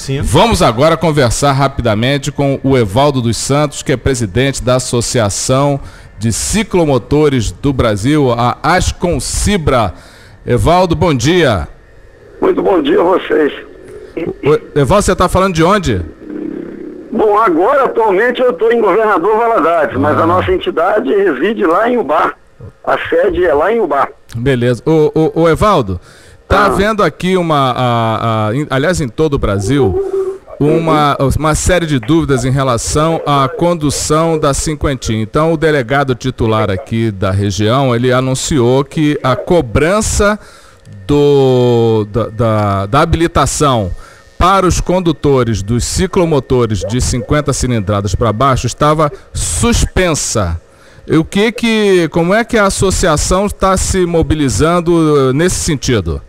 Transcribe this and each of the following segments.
Sim. Vamos agora conversar rapidamente com o Evaldo dos Santos, que é presidente da Associação de Ciclomotores do Brasil, a Asconsibra. Evaldo, bom dia. Muito bom dia a vocês. O, Evaldo, você está falando de onde? Bom, agora atualmente eu estou em Governador Valadares, ah. mas a ah. nossa entidade reside lá em Ubar. A sede é lá em Ubar. Beleza. O, o, o Evaldo, Está havendo aqui uma, a, a, aliás, em todo o Brasil, uma, uma série de dúvidas em relação à condução da cinquentinha. Então, o delegado titular aqui da região, ele anunciou que a cobrança do, da, da, da habilitação para os condutores dos ciclomotores de 50 cilindradas para baixo estava suspensa. O que que, como é que a associação está se mobilizando nesse sentido?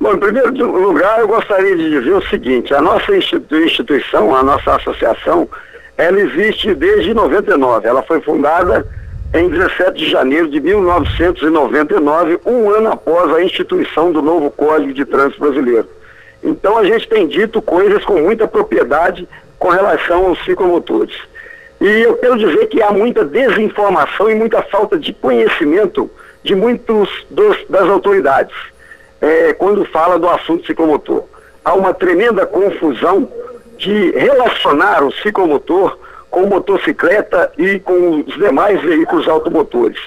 Bom, em primeiro lugar, eu gostaria de dizer o seguinte: a nossa instituição, a nossa associação, ela existe desde 99. Ela foi fundada em 17 de janeiro de 1999, um ano após a instituição do novo Código de Trânsito Brasileiro. Então, a gente tem dito coisas com muita propriedade com relação aos ciclomotores. E eu quero dizer que há muita desinformação e muita falta de conhecimento de muitos dos, das autoridades é, quando fala do assunto ciclomotor. Há uma tremenda confusão de relacionar o ciclomotor com motocicleta e com os demais veículos automotores.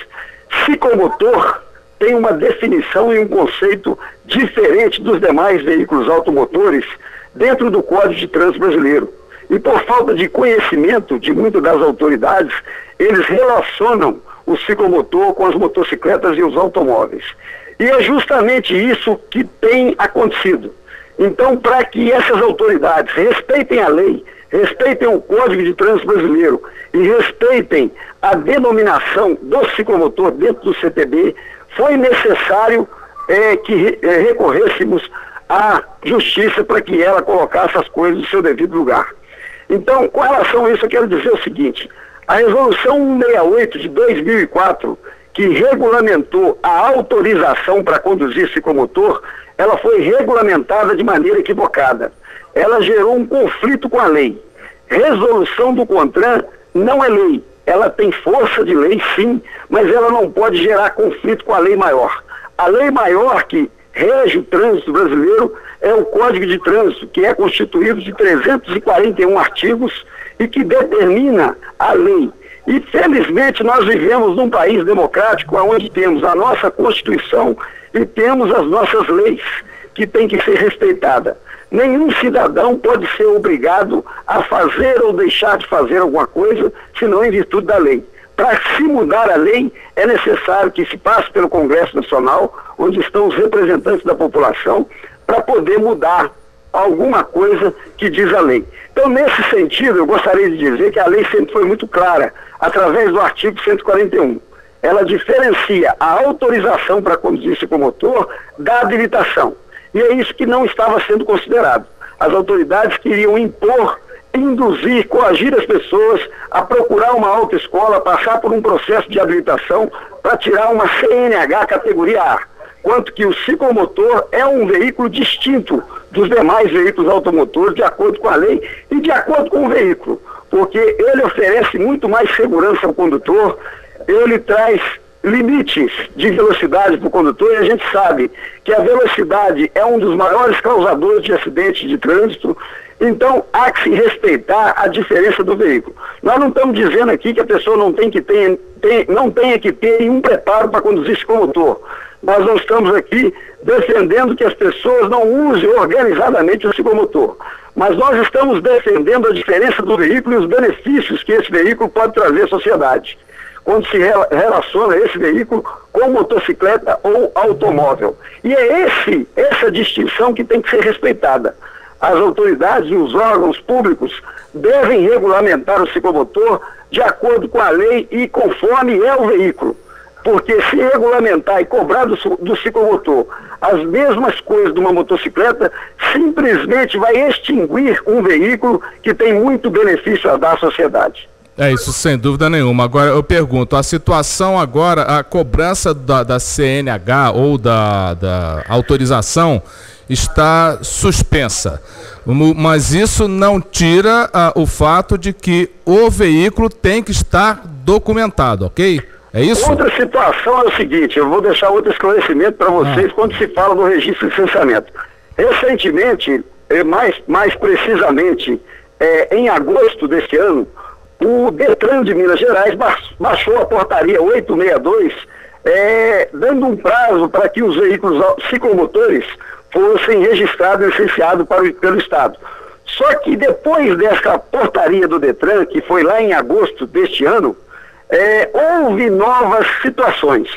Ciclomotor tem uma definição e um conceito diferente dos demais veículos automotores dentro do Código de Trânsito Brasileiro. E por falta de conhecimento de muitas das autoridades, eles relacionam o ciclomotor com as motocicletas e os automóveis. E é justamente isso que tem acontecido. Então, para que essas autoridades respeitem a lei, respeitem o Código de Trânsito Brasileiro e respeitem a denominação do ciclomotor dentro do CTB, foi necessário é, que é, recorrêssemos à justiça para que ela colocasse as coisas no seu devido lugar. Então, com relação a isso, eu quero dizer o seguinte: a resolução 168 de 2004 que regulamentou a autorização para conduzir ciclomotor, ela foi regulamentada de maneira equivocada. Ela gerou um conflito com a lei. Resolução do CONTRAN não é lei. Ela tem força de lei, sim, mas ela não pode gerar conflito com a lei maior. A lei maior que rege o trânsito brasileiro é o Código de Trânsito, que é constituído de 341 artigos e que determina a lei. E felizmente nós vivemos num país democrático onde temos a nossa Constituição e temos as nossas leis que têm que ser respeitadas. Nenhum cidadão pode ser obrigado a fazer ou deixar de fazer alguma coisa, senão em virtude da lei. Para se mudar a lei, é necessário que se passe pelo Congresso Nacional, onde estão os representantes da população, para poder mudar alguma coisa que diz a lei. Então, nesse sentido, eu gostaria de dizer que a lei sempre foi muito clara, através do artigo 141. Ela diferencia a autorização para conduzir ciclomotor da habilitação. E é isso que não estava sendo considerado. As autoridades queriam impor, induzir, coagir as pessoas a procurar uma autoescola, passar por um processo de habilitação para tirar uma CNH categoria A quanto que o ciclomotor é um veículo distinto dos demais veículos automotores, de acordo com a lei e de acordo com o veículo, porque ele oferece muito mais segurança ao condutor, ele traz limites de velocidade para o condutor e a gente sabe que a velocidade é um dos maiores causadores de acidentes de trânsito, então há que se respeitar a diferença do veículo. Nós não estamos dizendo aqui que a pessoa não tem que ter, tem, não tenha que ter nenhum preparo para conduzir ciclomotor. Nós não estamos aqui defendendo que as pessoas não usem organizadamente o ciclomotor. Mas nós estamos defendendo a diferença do veículo e os benefícios que esse veículo pode trazer à sociedade. Quando se relaciona esse veículo com motocicleta ou automóvel. E é esse, essa distinção que tem que ser respeitada. As autoridades e os órgãos públicos devem regulamentar o ciclomotor de acordo com a lei e conforme é o veículo. Porque se regulamentar e cobrar do, do ciclomotor as mesmas coisas de uma motocicleta, simplesmente vai extinguir um veículo que tem muito benefício a dar à sociedade. É isso, sem dúvida nenhuma. Agora eu pergunto, a situação agora, a cobrança da, da CNH ou da, da autorização está suspensa. Mas isso não tira uh, o fato de que o veículo tem que estar documentado, ok? É isso? Outra situação é o seguinte, eu vou deixar outro esclarecimento para vocês ah. quando se fala do registro de licenciamento. Recentemente, eh, mais, mais precisamente, é, em agosto deste ano, o Detran de Minas Gerais baixou a portaria 862, é, dando um prazo para que os veículos ciclomotores fossem registrados e licenciados para pelo Estado. Só que depois dessa portaria do Detran, que foi lá em agosto deste ano, é, houve novas situações.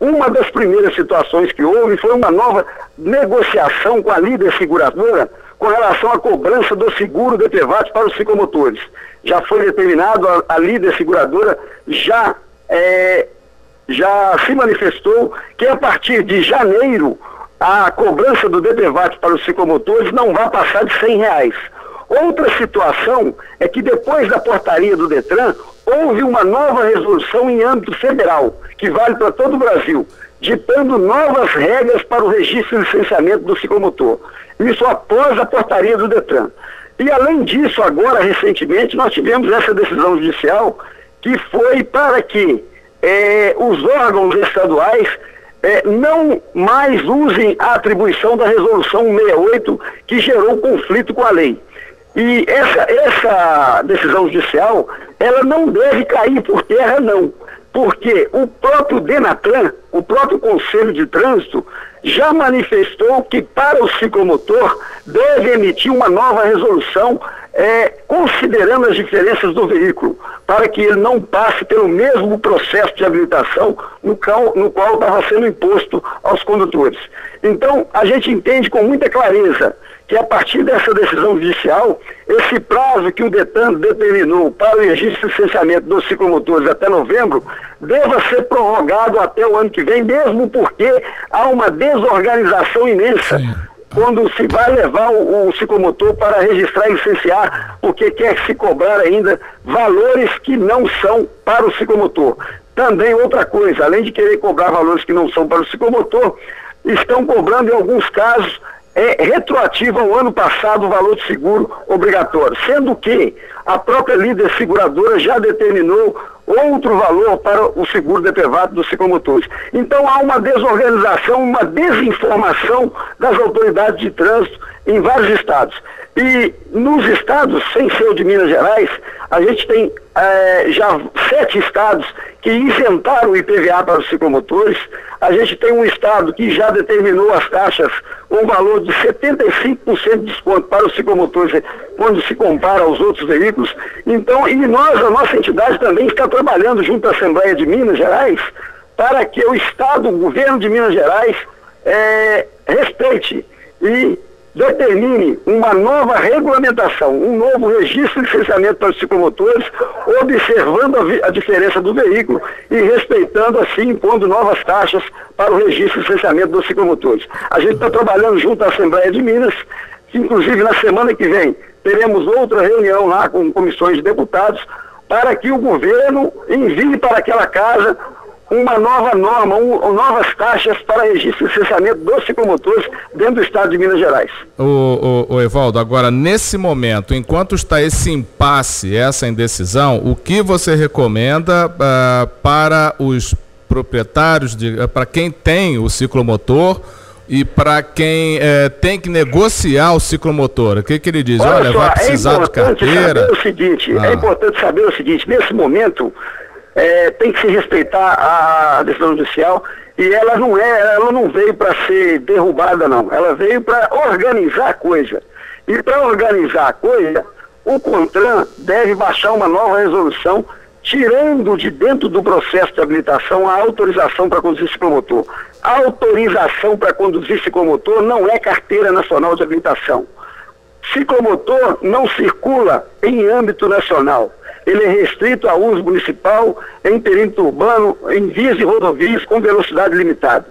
Uma das primeiras situações que houve foi uma nova negociação com a líder seguradora com relação à cobrança do seguro de DPVAT para os ciclomotores já foi determinado, a, a líder seguradora já, é, já se manifestou que a partir de janeiro a cobrança do DPVAT para os ciclomotores não vai passar de 100 reais. Outra situação é que depois da portaria do Detran, houve uma nova resolução em âmbito federal, que vale para todo o Brasil, ditando novas regras para o registro e licenciamento do ciclomotor. Isso após a portaria do Detran. E além disso, agora, recentemente, nós tivemos essa decisão judicial que foi para que é, os órgãos estaduais é, não mais usem a atribuição da resolução 68 que gerou conflito com a lei. E essa, essa decisão judicial, ela não deve cair por terra, não. Porque o próprio Denatran, o próprio Conselho de Trânsito, já manifestou que para o ciclomotor deve emitir uma nova resolução é, considerando as diferenças do veículo, para que ele não passe pelo mesmo processo de habilitação no qual, no qual estava sendo imposto aos condutores. Então, a gente entende com muita clareza que a partir dessa decisão judicial, esse prazo que o DETAN determinou para o registro de licenciamento dos ciclomotores até novembro, deva ser prorrogado até o ano que vem, mesmo porque há uma desorganização imensa. Sim. Quando se vai levar o, o para registrar e licenciar, porque quer se cobrar ainda valores que não são para o ciclomotor. Também outra coisa, além de querer cobrar valores que não são para o ciclomotor, estão cobrando em alguns casos é retroativo ao ano passado o valor de seguro obrigatório, sendo que a própria líder seguradora já determinou outro valor para o seguro DPVAT dos ciclomotores. Então há uma desorganização, uma desinformação das autoridades de trânsito em vários estados. E nos estados, sem ser o de Minas Gerais, a gente tem é, já sete estados que isentaram o IPVA para os ciclomotores. A gente tem um estado que já determinou as taxas um valor de 75% de desconto para os ciclomotores quando se compara aos outros veículos. Então, e nós, a nossa entidade também está trabalhando junto à Assembleia de Minas Gerais para que o Estado, o governo de Minas Gerais, é, respeite e determine uma nova regulamentação, um novo registro de licenciamento para os ciclomotores, observando a, a, diferença do veículo e respeitando, assim, impondo novas taxas para o registro de licenciamento dos ciclomotores. A gente está trabalhando junto à Assembleia de Minas, que inclusive na semana que vem teremos outra reunião lá com comissões de deputados, para que o governo envie para aquela casa uma nova norma, um, novas taxas para registro e licenciamento dos ciclomotores dentro do estado de Minas Gerais. O, o, o Evaldo, agora nesse momento, enquanto está esse impasse, essa indecisão, o que você recomenda uh, para os proprietários, uh, para quem tem o ciclomotor e para quem uh, tem que negociar o ciclomotor? O que, que ele diz? Olha, Olha só, vai precisar é de carteira. Saber o seguinte, é ah. É importante saber o seguinte, nesse momento é, tem que se respeitar a decisão judicial e ela não é, ela não veio para ser derrubada não, ela veio para organizar a coisa. E para organizar a coisa, o CONTRAN deve baixar uma nova resolução tirando de dentro do processo de habilitação a autorização para conduzir ciclomotor. A autorização para conduzir ciclomotor não é carteira nacional de habilitação. Ciclomotor não circula em âmbito nacional ele é restrito a uso municipal em perímetro urbano, em vias e rodovias com velocidade limitada.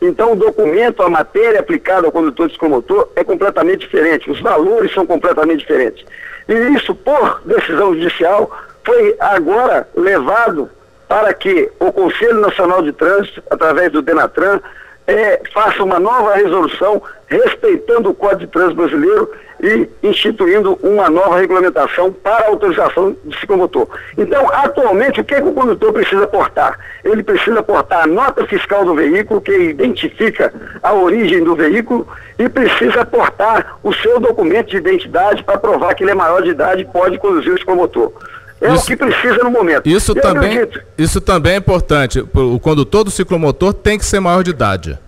Então, o documento, a matéria aplicada ao condutor descomotor é completamente diferente, os valores são completamente diferentes. E isso, por decisão judicial, foi agora levado para que o Conselho Nacional de Trânsito, através do Denatran, é, faça uma nova resolução respeitando o Código de Trânsito Brasileiro e instituindo uma nova regulamentação para a autorização de ciclomotor. Então, atualmente, o que, é que o condutor precisa portar? Ele precisa portar a nota fiscal do veículo, que identifica a origem do veículo, e precisa portar o seu documento de identidade para provar que ele é maior de idade e pode conduzir o ciclomotor. É isso, o que precisa no momento. Isso também, isso também é importante. O condutor do ciclomotor tem que ser maior de idade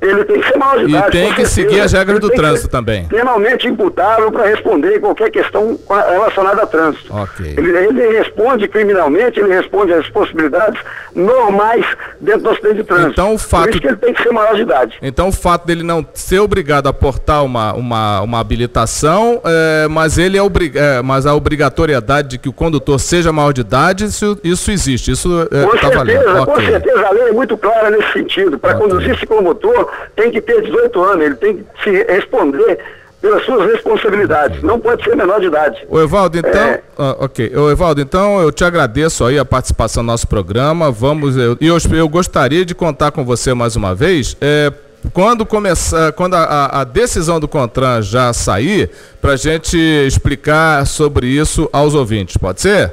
ele tem que ser maior de idade. E tem que seguir as regras do trânsito também. Penalmente imputável para responder qualquer questão relacionada a trânsito. Okay. Ele, ele, responde criminalmente, ele responde às possibilidades normais dentro do acidente de trânsito. Então o fato. Por isso que ele tem que ser maior de idade. Então o fato dele não ser obrigado a portar uma, uma, uma habilitação, é, mas ele é, obrig, é, mas a obrigatoriedade de que o condutor seja maior de idade, isso, isso existe. Isso é, com, tá certeza, valendo. com okay. certeza, a lei é muito clara nesse sentido. Para okay. conduzir ciclomotor, tem que ter 18 anos, ele tem que se responder pelas suas responsabilidades, não pode ser menor de idade. O Evaldo, então, é... ah, ok. O Evaldo, então eu te agradeço aí a participação no nosso programa. Vamos, eu, eu, eu gostaria de contar com você mais uma vez. É, quando começar, quando a, a, decisão do Contran já sair, para a gente explicar sobre isso aos ouvintes, pode ser?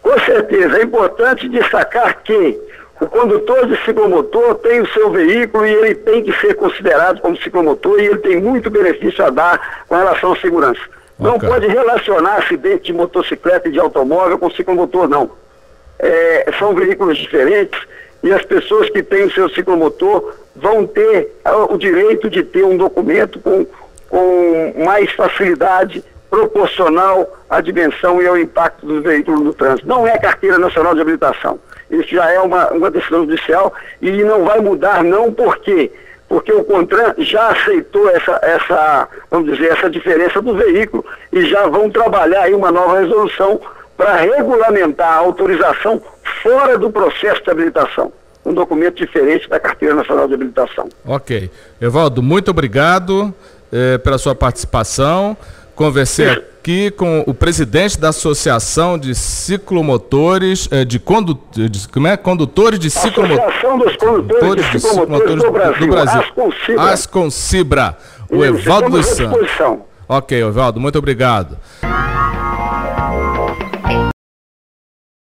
Com certeza. É importante destacar que o condutor de ciclomotor tem o seu veículo e ele tem que ser considerado como ciclomotor e ele tem muito benefício a dar com relação à segurança. Okay. Não pode relacionar acidente de motocicleta e de automóvel com ciclomotor, não. É, são veículos diferentes e as pessoas que têm o seu ciclomotor vão ter o direito de ter um documento com, com mais facilidade proporcional à dimensão e ao impacto do veículo no trânsito. Não é carteira nacional de habilitação. Isso já é uma, uma decisão judicial e não vai mudar não por quê? Porque o CONTRAN já aceitou essa, essa, vamos dizer, essa diferença do veículo e já vão trabalhar aí uma nova resolução para regulamentar a autorização fora do processo de habilitação. Um documento diferente da Carteira Nacional de Habilitação. Ok. Evaldo, muito obrigado eh, pela sua participação. Conversei aqui com o presidente da Associação de Ciclomotores, eh, de, condu, de como é? condutores de ciclomotores. Associação dos Condutores de Ciclomotores do Brasil. Do Brasil. Asconcibra. Asconcibra. O Evaldo dos Santos. Ok, Evaldo, muito obrigado.